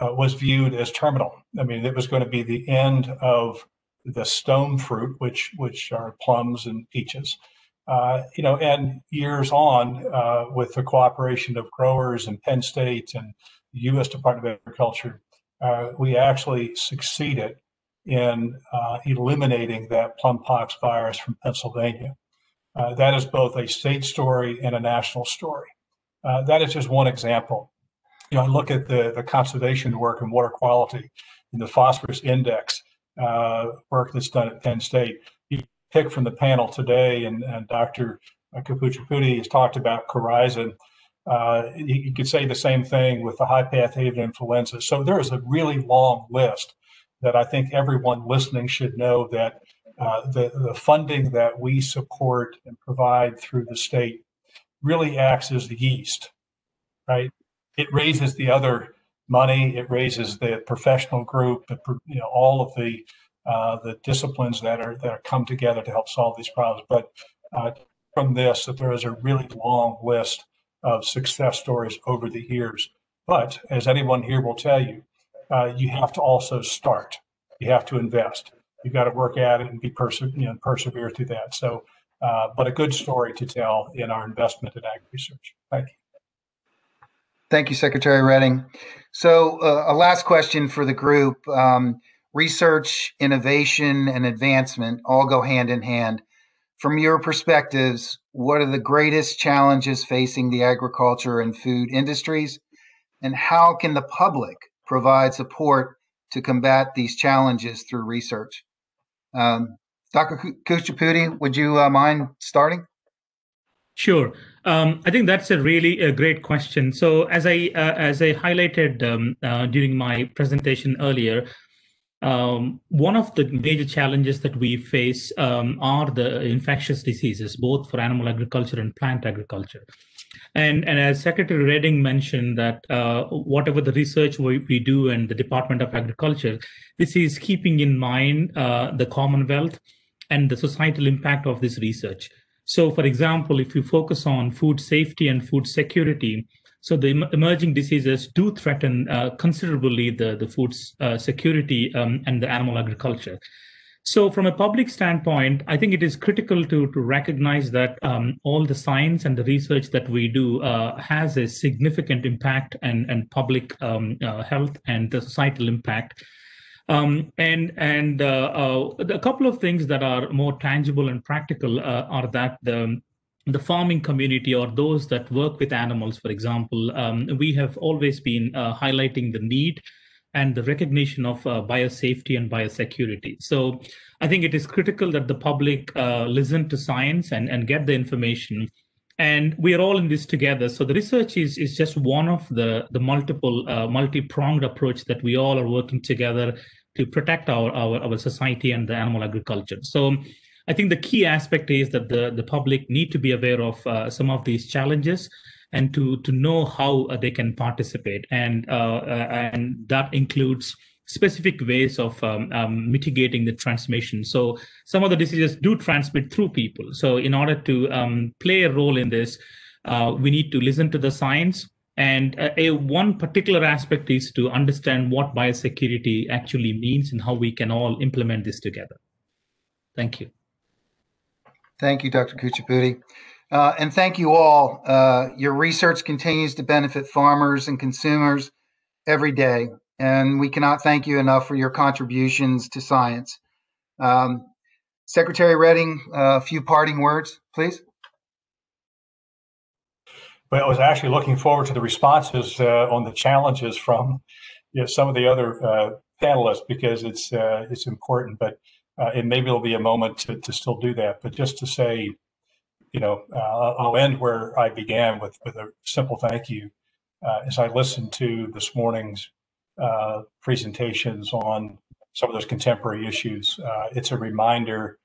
uh, was viewed as terminal. I mean, it was going to be the end of the stone fruit, which which are plums and peaches. Uh, you know, and years on, uh, with the cooperation of growers and Penn State and the U.S. Department of Agriculture, we actually succeeded in eliminating that plum pox virus from Pennsylvania. Uh, that is both a state story and a national story. Uh, that is just one example. You know, I look at the, the conservation work and water quality and the phosphorus index uh, work that's done at Penn State. You pick from the panel today, and, and Dr. Kuchipudi has talked about coryza. Uh, you, you, could say the same thing with the high path avian influenza. So there is a really long list that I think everyone listening should know that uh, the, the funding that we support and provide through the state really acts as the yeast, right? It raises the other money, it raises the professional group, you know, all of the uh, the disciplines that are that are come together to help solve these problems. But uh, from this, that there is a really long list of success stories over the years. But as anyone here will tell you, uh, you have to also start. You have to invest you've got to work at it and be perse- you know, persevere through that. So, uh, but a good story to tell in our investment in ag research. Thank you. Thank you, Secretary Redding. So, uh, a last question for the group. Um, research, innovation, and advancement all go hand in hand. From your perspectives, what are the greatest challenges facing the agriculture and food industries? And how can the public provide support to combat these challenges through research? Um, Dr. Kuchipudi, would you uh, mind starting? Sure. Um, I think that's a really a great question. So, as I uh, as I highlighted um, uh, during my presentation earlier, um, one of the major challenges that we face um, are the infectious diseases, both for animal agriculture and plant agriculture. And, and as Secretary Redding mentioned that uh, whatever the research we, we, do in the Department of Agriculture, this is keeping in mind uh, the Commonwealth and the societal impact of this research. So, for example, if you focus on food safety and food security, so the em- emerging diseases do threaten uh, considerably the, the food uh, security um, and the animal agriculture. So, from a public standpoint, I think it is critical to, to recognize that um, all the science and the research that we do uh, has a significant impact and, and public um, uh, health and the societal impact. Um, and and uh, uh a couple of things that are more tangible and practical uh, are that the the farming community or those that work with animals, for example, um, we have always been highlighting the need and the recognition of uh, biosafety and biosecurity. So I think it is critical that the public uh, listen to science and, and get the information. And we are all in this together. So the research is, is just one of the, the multiple, uh, multi-pronged approach that we all are working together to protect our, our, our society and the animal agriculture. So I think the key aspect is that the, the public need to be aware of uh, some of these challenges and to to know how uh, they can participate and uh, uh, and that includes specific ways of um, um, mitigating the transmission. So some of the diseases do transmit through people. So in order to um, play a role in this uh, we need to listen to the science. And uh, a one particular aspect is to understand what biosecurity actually means and how we can all implement this together. Thank you. Thank you dr Kuchipudi. Uh, and thank you all. Uh, your research continues to benefit farmers and consumers every day, and we cannot thank you enough for your contributions to science. Um, Secretary Redding, a few parting words, please. Well, I was actually looking forward to the responses uh, on the challenges from you know, some of the other uh, panelists because it's uh, it's important, but uh, and maybe it'll be a moment to, to still do that. But just to say, you know, uh, I'll end where I began with, with a simple thank you. Uh, as I listened to this morning's uh, presentations on some of those contemporary issues, uh, it's a reminder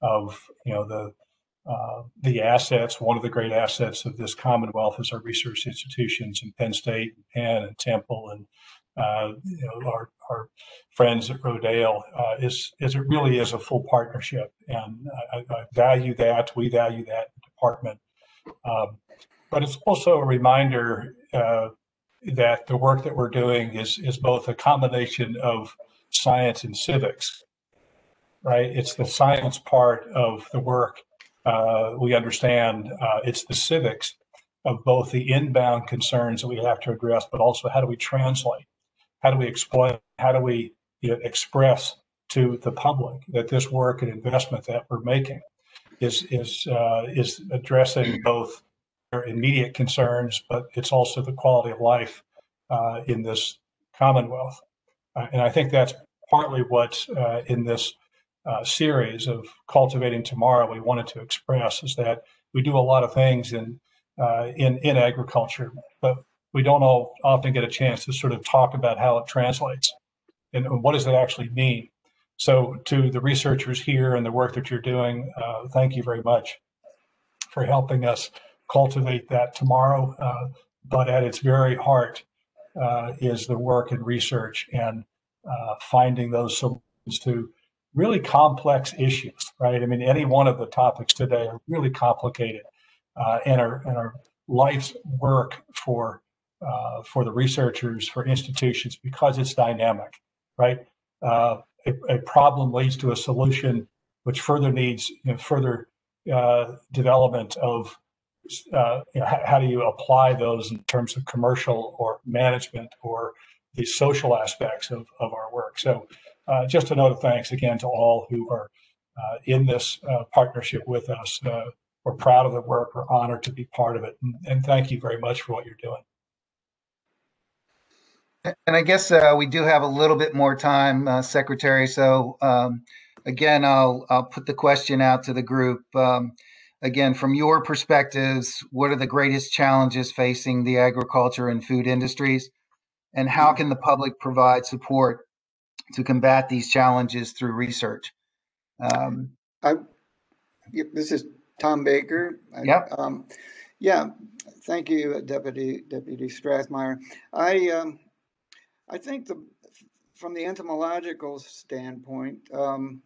of, you know, the uh, the assets. One of the great assets of this Commonwealth is our research institutions in Penn State, and Penn, and Temple, and uh, you know, our, our friends at Rodale uh, is is it really is a full partnership, and I, I value that. We value that department, um, but it's also a reminder uh, that the work that we're doing is is both a combination of science and civics. Right, it's the science part of the work. Uh, we understand uh, it's the civics of both the inbound concerns that we have to address, but also how do we translate how do we explain, how do we you know, express to the public that this work and investment that we're making is is uh, is addressing both immediate concerns, but it's also the quality of life uh, in this Commonwealth. Uh, and I think that's partly what uh, in this uh, series of cultivating tomorrow we wanted to express is that we do a lot of things in uh, in in agriculture, but we don't all often get a chance to sort of talk about how it translates and what does it actually mean. So to the researchers here and the work that you're doing, uh, thank you very much for helping us cultivate that tomorrow. Uh, but at its very heart uh, is the work and research and uh, finding those solutions to really complex issues, right? I mean, any one of the topics today are really complicated uh, and, are, and are life's work for uh, for the researchers, for institutions, because it's dynamic, right? A, a, problem leads to a solution, which further needs you know, further uh, development of uh, you know, how, do you apply those in terms of commercial or management or the social aspects of, of our work. So, uh, just a note of thanks again to all who are uh, in this partnership with us. we're proud of the work. We're honored to be part of it, and, and thank you very much for what you're doing. And I guess uh, we do have a little bit more time, uh, Secretary. So um, again, I'll I'll put the question out to the group. Um, again, from your perspectives, what are the greatest challenges facing the agriculture and food industries, and how can the public provide support to combat these challenges through research? Um, I, this is Tom Baker. Yeah. Um, yeah. Thank you, Deputy Deputy Strathmeyer. I um, I think the, from the entomological standpoint, um,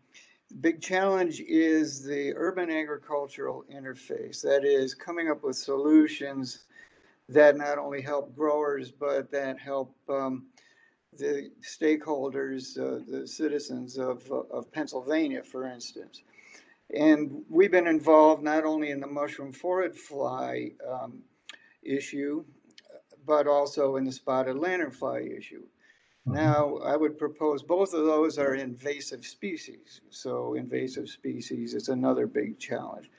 big challenge is the urban agricultural interface. That is coming up with solutions that not only help growers, but that help um, the stakeholders, uh, the citizens of, of Pennsylvania, for instance. And we've been involved not only in the mushroom phorid fly um, issue, but also in the spotted lanternfly issue. Mm-hmm. Now, I would propose both of those are invasive species. So, invasive species is another big challenge.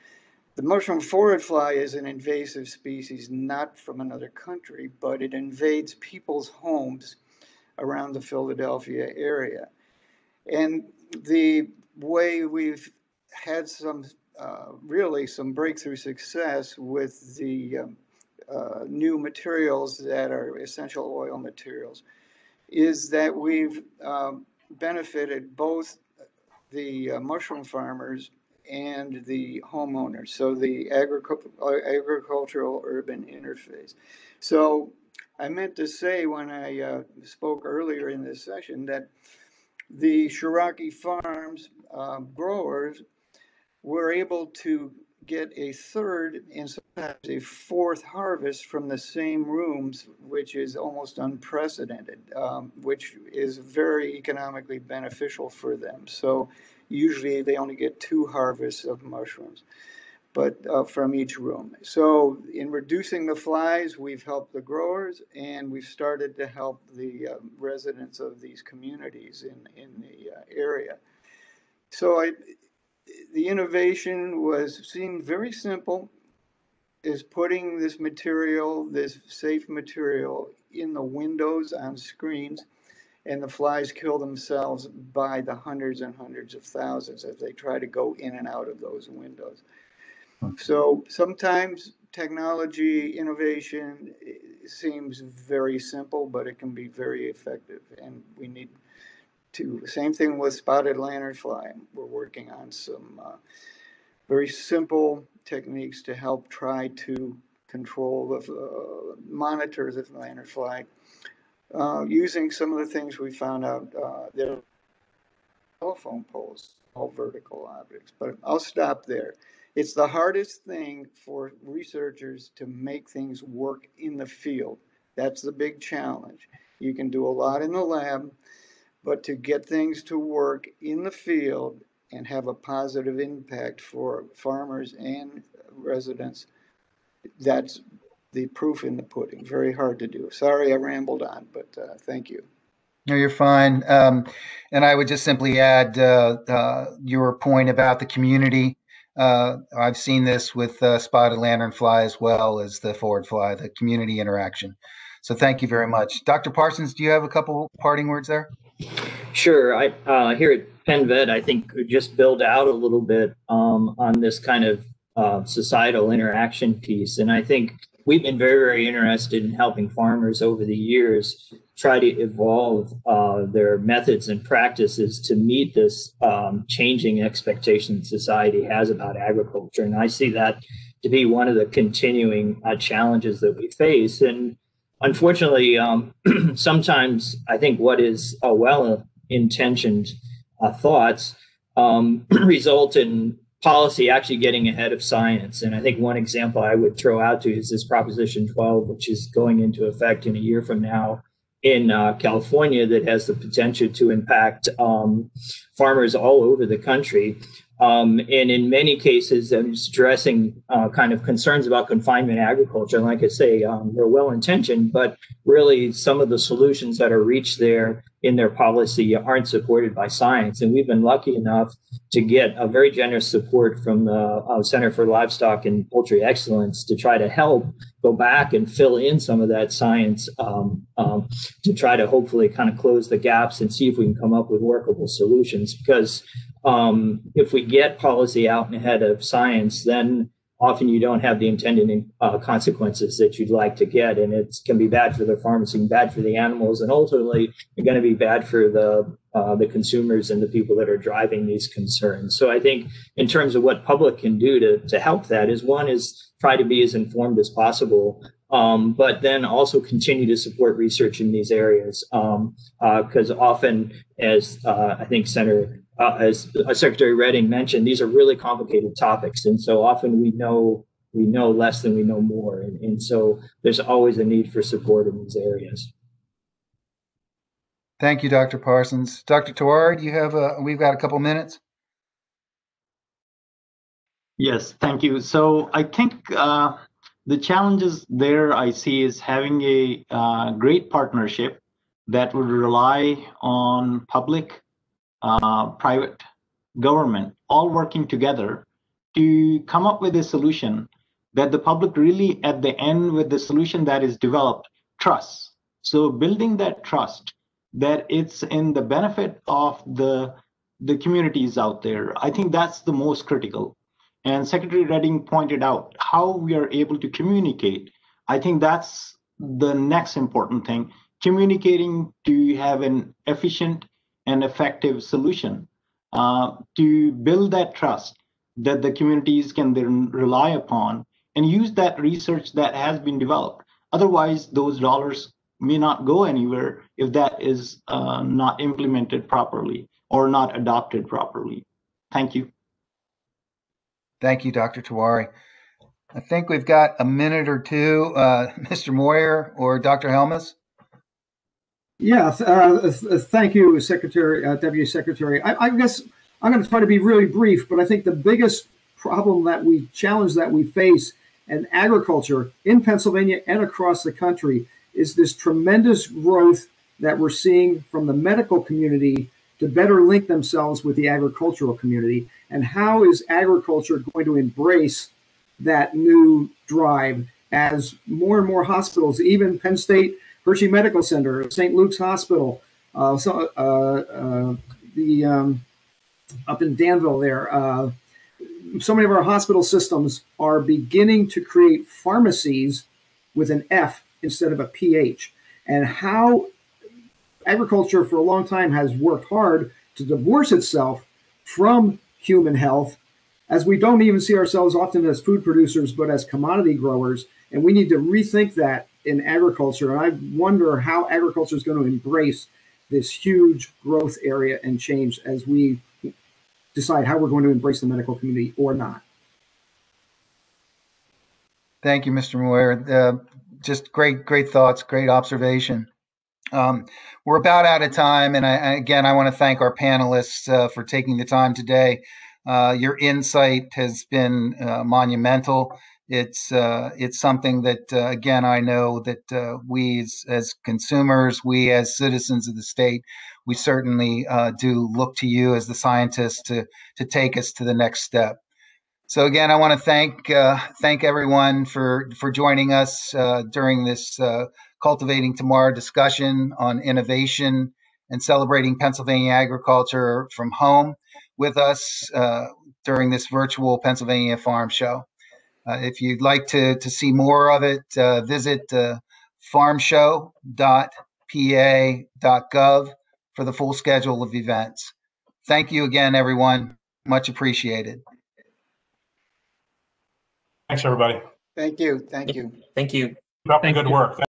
The mushroom phorid fly is an invasive species, not from another country, but it invades people's homes around the Philadelphia area. And the way we've had some uh, really some breakthrough success with the um, uh, new materials that are essential oil materials is that we've um, benefited both the uh, mushroom farmers and the homeowners, so the agricultural urban interface. So I meant to say when I uh, spoke earlier in this session that the Shiraki Farms uh, growers were able to get a third and sometimes a fourth harvest from the same rooms, which is almost unprecedented, um, which is very economically beneficial for them. So usually they only get two harvests of mushrooms but uh, from each room. So in reducing the flies, we've helped the growers and we've started to help the uh, residents of these communities in, in the uh, area. So I, the innovation was seemed very simple is putting this material, this safe material in the windows on screens and the flies kill themselves by the hundreds and hundreds of thousands as they try to go in and out of those windows. So sometimes technology innovation eh, seems very simple, but it can be very effective. And we need same thing with spotted lanternfly. We're working on some uh, very simple techniques to help try to control the, uh, monitor the lanternfly uh, using some of the things we found out uh, there telephone poles, all vertical objects. But I'll stop there. It's the hardest thing for researchers to make things work in the field. That's the big challenge. You can do a lot in the lab, but to get things to work in the field and have a positive impact for farmers and residents, that's the proof in the pudding. Very hard to do. Sorry, I rambled on, but uh, thank you. No, you're fine. Um, and I would just simply add uh, uh, your point about the community. Uh, I've seen this with uh, spotted lanternfly as well as the phorid fly, the community interaction. So thank you very much. Dr. Parsons, do you have a couple parting words there? Sure. I uh, here at Penn Vet, I think just build out a little bit um, on this kind of uh, societal interaction piece, and I think we've been very, very interested in helping farmers over the years try to evolve uh, their methods and practices to meet this um, changing expectation society has about agriculture. And I see that to be one of the continuing uh, challenges that we face. And unfortunately, um, sometimes I think what is a well intentioned uh, thoughts um, result in policy actually getting ahead of science. And I think one example I would throw out to you is this Proposition 12, which is going into effect in a year from now in uh, California, that has the potential to impact um, farmers all over the country. Um, and in many cases, I'm addressing uh, kind of concerns about confinement agriculture. Like I say, um, they're well intentioned, but really some of the solutions that are reached there in their policy aren't supported by science. And we've been lucky enough to get a very generous support from the uh, Center for Livestock and Poultry Excellence to try to help go back and fill in some of that science um, um, to try to hopefully kind of close the gaps and see if we can come up with workable solutions. Because um, if we get policy out and ahead of science, then often you don't have the intended uh, consequences that you'd like to get, and it can be bad for the farmers, and bad for the animals, and ultimately it's going to be bad for the uh, the consumers and the people that are driving these concerns. So I think in terms of what public can do to to help that is one is try to be as informed as possible. Um, but then also continue to support research in these areas because uh, often, as uh, I think Senator uh, as Secretary Redding mentioned, these are really complicated topics, and so often we know we know less than we know more, and, and so there's always a need for support in these areas. Thank you, Dr. Parsons. Dr. Tawar, you have a? We've got a couple minutes. Yes, thank you. So I think uh, the challenges there I see is having a uh, great partnership that would rely on public uh, private government, all working together to come up with a solution that the public really, at the end, with the solution that is developed, trusts. So building that trust that it's in the benefit of the the communities out there, I think that's the most critical. And Secretary Redding pointed out how we are able to communicate. I think that's the next important thing communicating to have an efficient and effective solution uh, to build that trust that the communities can then rely upon and use that research that has been developed. Otherwise, those dollars may not go anywhere if that is uh, not implemented properly or not adopted properly. Thank you. Thank you, Dr. Tewari. I think we've got a minute or two. Uh, Mr. Moyer or Dr. Helmus? Yeah, uh, thank you, Secretary, uh, Deputy Secretary. I, I guess I'm going to try to be really brief, but I think the biggest problem that we challenge that we face in agriculture in Pennsylvania and across the country is this tremendous growth that we're seeing from the medical community to better link themselves with the agricultural community. And how is agriculture going to embrace that new drive as more and more hospitals, even Penn State Hershey Medical Center, St. Luke's Hospital, uh, so, uh, uh, the um, up in Danville there. Uh, so many of our hospital systems are beginning to create pharmacies with an F instead of a PH. And how agriculture for a long time has worked hard to divorce itself from human health, as we don't even see ourselves often as food producers, but as commodity growers. And we need to rethink that in agriculture. And I wonder how agriculture is going to embrace this huge growth area and change as we decide how we're going to embrace the medical community or not. Thank you, Mr. Moyer. Uh, just great, great thoughts, great observation. Um, we're about out of time, and I, again, I want to thank our panelists uh, for taking the time today. Uh, your insight has been uh, monumental. It's uh, it's something that uh, again I know that uh, we as, as, consumers, we as citizens of the state, we certainly do look to you as the scientists to to take us to the next step. So again, I want to thank thank everyone for for joining us during this Cultivating Tomorrow discussion on innovation and celebrating Pennsylvania agriculture from home with us uh, during this virtual Pennsylvania Farm Show. Uh, if you'd like to, to see more of it, uh, visit uh, farmshow.pa.gov for the full schedule of events. Thank you again, everyone. Much appreciated. Thanks, everybody. Thank you. Thank you. Thank you. Keep up the good work.